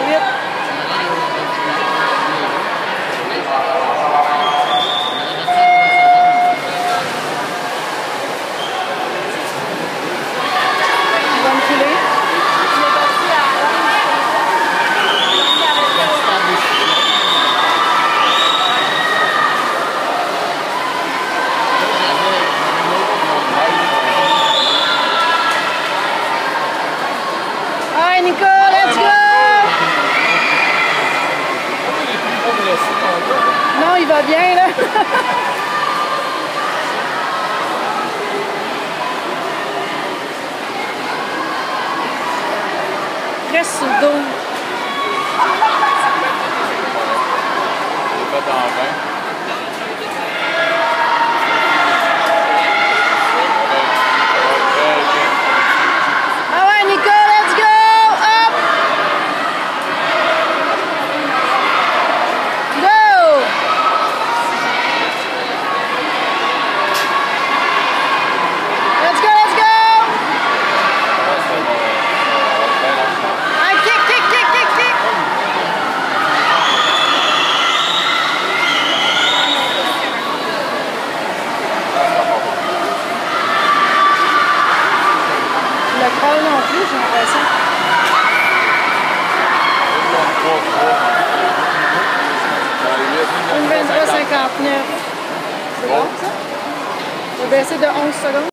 biết vâng, Nico, let's go! Non, il va bien, là. Reste sur dos. Le crawl non plus, j'ai l'impression. Une 23,59. C'est bon, ça? J'ai baissé de 11 secondes.